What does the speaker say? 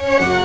Bye.